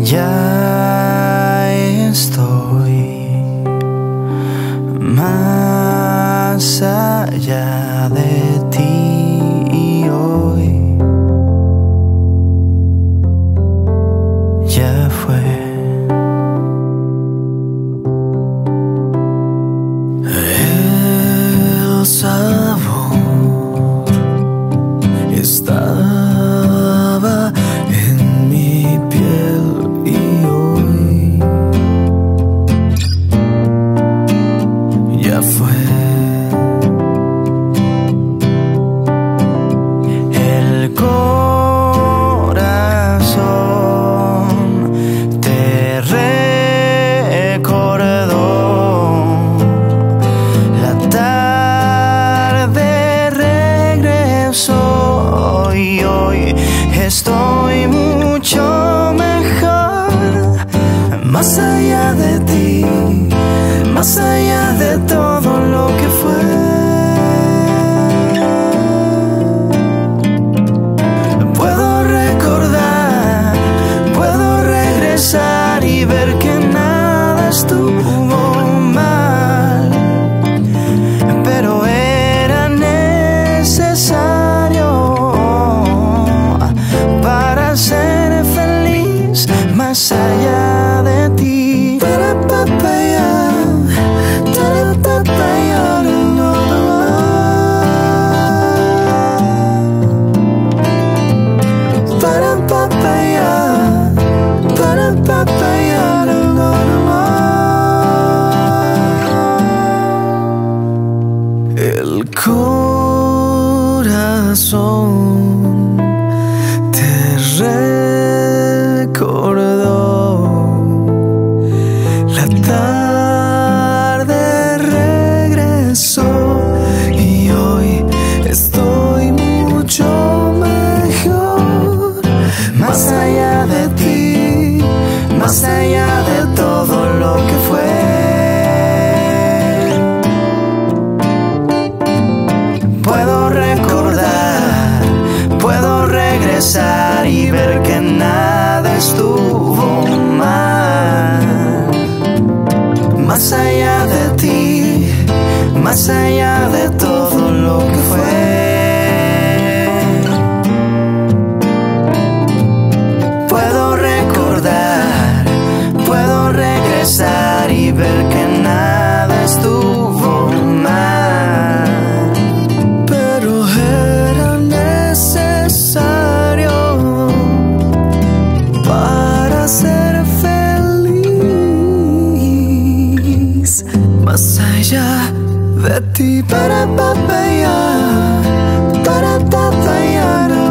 Ya estoy más allá de ti y hoy. Ya fue. Estoy mucho mejor más allá de ti más allá de todo más allá de ti. Para papaya, para mucho mejor más allá de ti más allá de todo lo que fue Puedo recordar, puedo regresar y ver que nada estuvo mal. Más allá de ti, más allá de todo de ti, para papaya, para papaya, no,